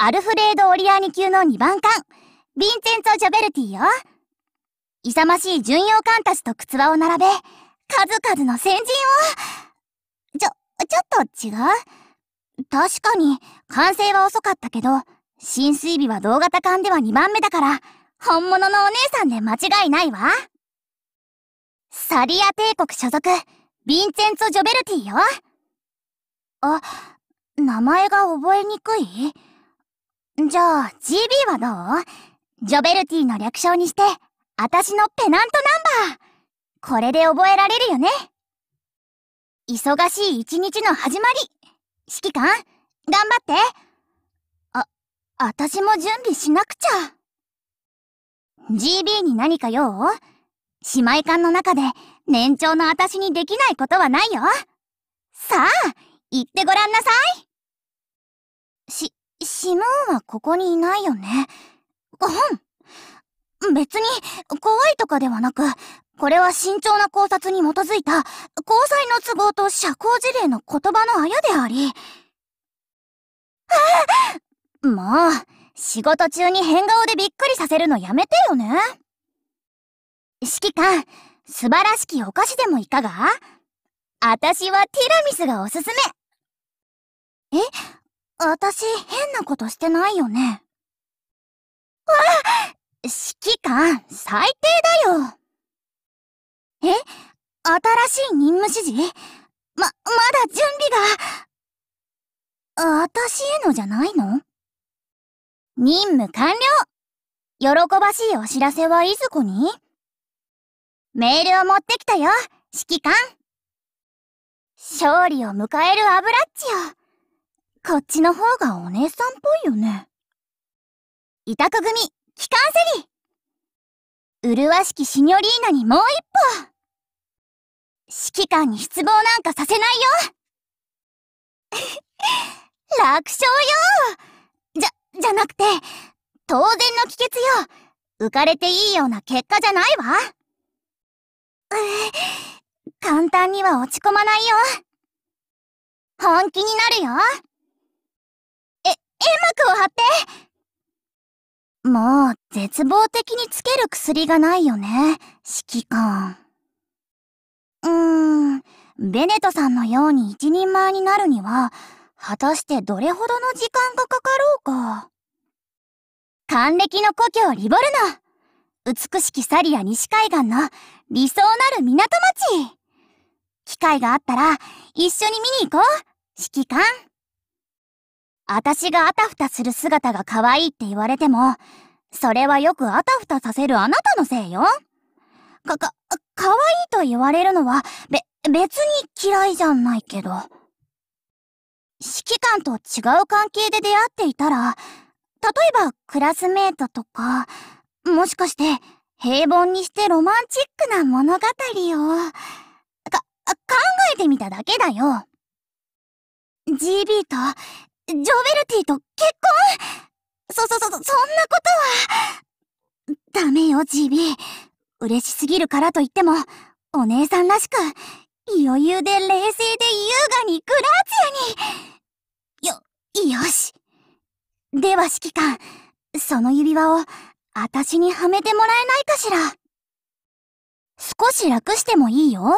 アルフレード・オリアーニ級の2番艦、ヴィンチェンツォ・ジョベルティよ。勇ましい巡洋艦たちと靴輪を並べ、数々の先人を、ちょ、ちょっと違う？確かに、完成は遅かったけど、浸水日は同型艦では2番目だから、本物のお姉さんで間違いないわ。サリア帝国所属、ヴィンチェンツォ・ジョベルティよ。あ、名前が覚えにくい？じゃあ、GB はどう？ジョベルティの略称にして、あたしのペナントナンバー。これで覚えられるよね。忙しい一日の始まり。指揮官、頑張って。あ、あたしも準備しなくちゃ。GB に何か用？姉妹艦の中で年長のあたしにできないことはないよ。さあ、言ってごらんなさい。シモンはここにいないよね。うん。別に、怖いとかではなく、これは慎重な考察に基づいた、交際の都合と社交辞令の言葉のあやであり。あもう、仕事中に変顔でびっくりさせるのやめてよね。指揮官、素晴らしきお菓子でもいかが？あたしはティラミスがおすすめ。え？あたし変なことしてないよね。わあ指揮官、最低だよ。え新しい任務指示？ま、まだ準備が。あたしへのじゃないの？任務完了喜ばしいお知らせはいずこに？メールを持ってきたよ、指揮官。勝利を迎えるアブラッチよ。こっちの方がお姉さんっぽいよね。委託組、機関セリ。麗しきシニョリーナにもう一歩。指揮官に失望なんかさせないよ 楽勝よじゃ、じゃなくて、当然の帰結よ浮かれていいような結果じゃないわ簡単には落ち込まないよ。本気になるよ。え、煙幕を張って。もう、絶望的につける薬がないよね、指揮官。うーん、ベネトさんのように一人前になるには、果たしてどれほどの時間がかかろうか。還暦の故郷リボルノ美しきサリア西海岸の理想なる港町。機会があったら一緒に見に行こう。指揮官。あたしがあたふたする姿が可愛いって言われても、それはよくあたふたさせるあなたのせいよ。か、か、可愛いと言われるのは、べ、別に嫌いじゃないけど。指揮官と違う関係で出会っていたら、例えばクラスメートとか、もしかして、平凡にしてロマンチックな物語を、か、考えてみただけだよ。GB と、ジョベルティと結婚？そ、そ、そ、そんなことは。ダメよ、GB。嬉しすぎるからといっても、お姉さんらしく、余裕で冷静で優雅にグラーツヤに。よ、よし。では指揮官、その指輪をあたしにはめてもらえないかしら。少し楽してもいいよ。な、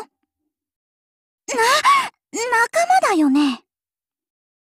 仲間だよね。